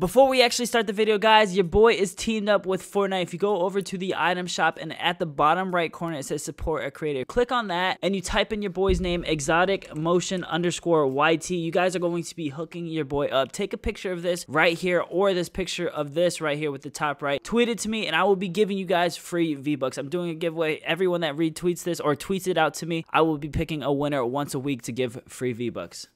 Before we actually start the video, guys, your boy is teamed up with Fortnite. If you go over to the item shop and at the bottom right corner, it says support a creator. Click on that and you type in your boy's name, exotic motion underscore YT. You guys are going to be hooking your boy up. Take a picture of this right here or this picture of this right here with the top right. Tweet it to me and I will be giving you guys free V-Bucks. I'm doing a giveaway. Everyone that retweets this or tweets it out to me, I will be picking a winner once a week to give free V-Bucks.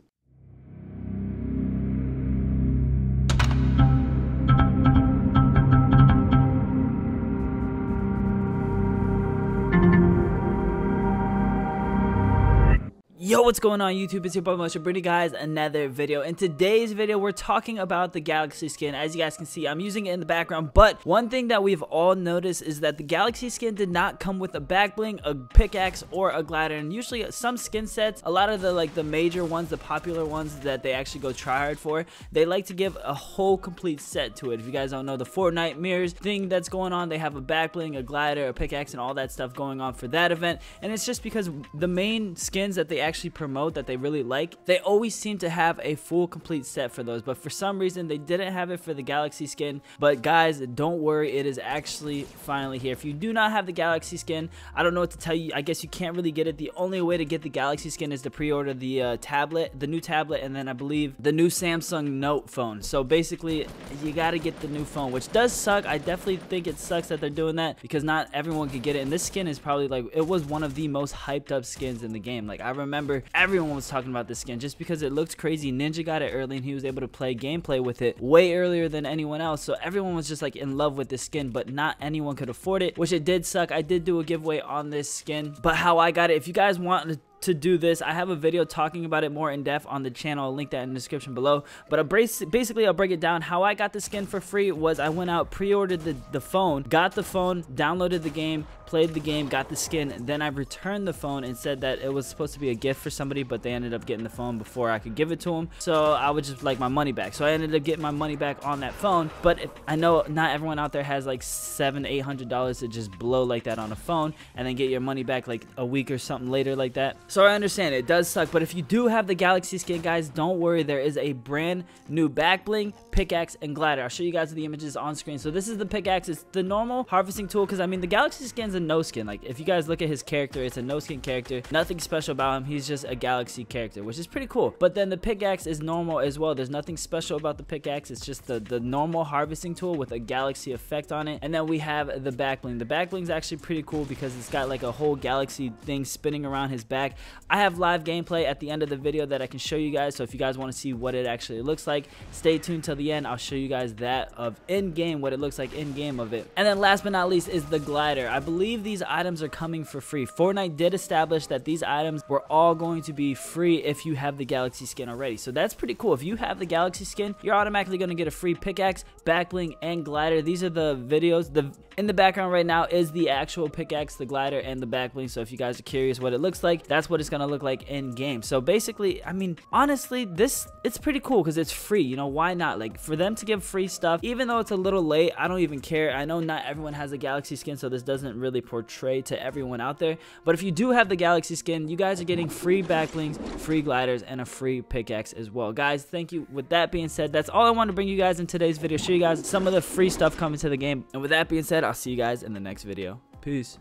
Yo, what's going on YouTube? It's your boy Motion bringing guys another video. In today's video, we're talking about the Galaxy skin. As you guys can see, I'm using it in the background, but one thing that we've all noticed is that the Galaxy skin did not come with a back bling, a pickaxe, or a glider. And usually some skin sets, a lot of the like the major ones, the popular ones that they actually go try hard for, they like to give a whole complete set to it. If you guys don't know the Fortnite mirrors thing that's going on, they have a back bling, a glider, a pickaxe, and all that stuff going on for that event. And it's just because the main skins that they actually actually promote that they really like, they always seem to have a full complete set for those. But for some reason, they didn't have it for the Galaxy skin. But guys, don't worry, it is actually finally here. If you do not have the Galaxy skin, I don't know what to tell you. I guess you can't really get it. The only way to get the Galaxy skin is to pre-order the uh, tablet, the new tablet, and then I believe the new Samsung Note phone. So basically, you got to get the new phone, which does suck. I definitely think it sucks that they're doing that because not everyone could get it. And this skin is probably like, it was one of the most hyped up skins in the game. Like I remember remember everyone was talking about this skin just because it looked crazy. Ninja got it early and he was able to play gameplay with it way earlier than anyone else. So everyone was just like in love with this skin, but not anyone could afford it, which it did suck. I did do a giveaway on this skin, but how I got it, if you guys want to do this. I have a video talking about it more in depth on the channel. I'll link that in the description below. But I'll basically, I'll break it down. How I got the skin for free was I went out, pre-ordered the, the phone, got the phone, downloaded the game, played the game, got the skin. Then I returned the phone and said that it was supposed to be a gift for somebody, but they ended up getting the phone before I could give it to them. So I would just like my money back. So I ended up getting my money back on that phone. But if, I know not everyone out there has like seven, eight hundred dollars to just blow like that on a phone and then get your money back like a week or something later like that. So I understand it does suck, but if you do have the Galaxy skin, guys, don't worry. There is a brand new back bling, pickaxe, and glider. I'll show you guys the images on screen. So this is the pickaxe. It's the normal harvesting tool because, I mean, the Galaxy skin's a no skin. Like, if you guys look at his character, it's a no skin character. Nothing special about him. He's just a Galaxy character, which is pretty cool. But then the pickaxe is normal as well. There's nothing special about the pickaxe. It's just the, the normal harvesting tool with a Galaxy effect on it. And then we have the back bling. The back bling's actually pretty cool because it's got like a whole Galaxy thing spinning around his back. I have live gameplay at the end of the video that I can show you guys. So if you guys want to see what it actually looks like, stay tuned till the end. I'll show you guys that of in-game, what it looks like in-game of it. And then last but not least is the glider. I believe these items are coming for free. Fortnite did establish that these items were all going to be free if you have the Galaxy skin already. So that's pretty cool. If you have the Galaxy skin, you're automatically going to get a free pickaxe, backbling, and glider. These are the videos. The In the background right now is the actual pickaxe, the glider, and the backbling. So if you guys are curious what it looks like, that's what it's going to look like in game. So basically, I mean, honestly, this it's pretty cool because it's free. You know, why not? Like for them to give free stuff, even though it's a little late, I don't even care. I know not everyone has a Galaxy skin, so this doesn't really portray to everyone out there. But if you do have the Galaxy skin, you guys are getting free backblings, free gliders, and a free pickaxe as well. Guys, thank you. With that being said, that's all I want to bring you guys in today's video. Show you guys some of the free stuff coming to the game. And with that being said, I'll see you guys in the next video. Peace.